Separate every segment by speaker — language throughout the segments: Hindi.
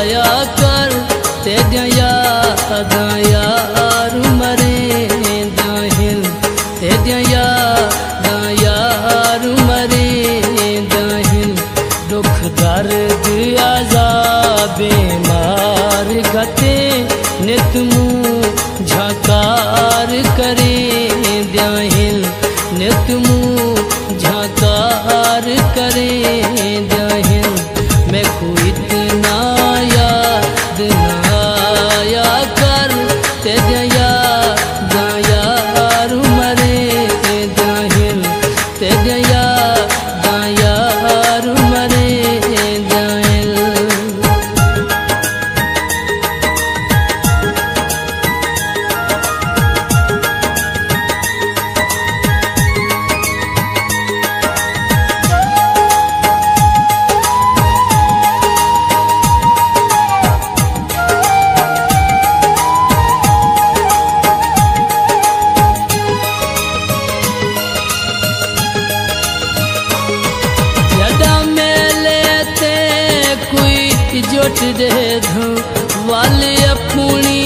Speaker 1: आया कर, ते याद यार मरे दाहिल ते याद यार मरे दाहिल दुख, दर्द आजाबे मार गते नित मुँह झकार करे दाहिल नित मुँह जोट दे धो वाले अपनी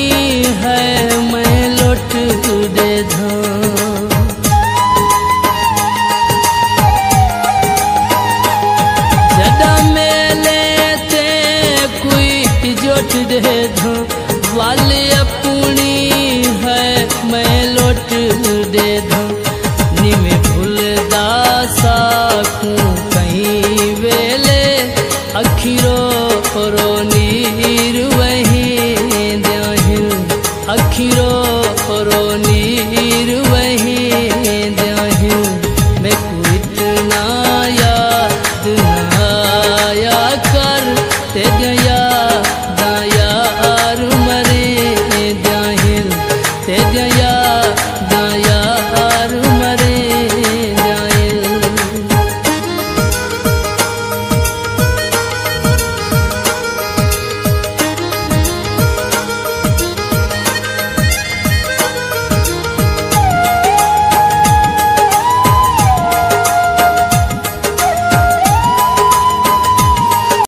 Speaker 1: है, मैं लौट दे धो जदा मेले ते कोई जोट दे धो वाले अपनी है, मैं लौट दे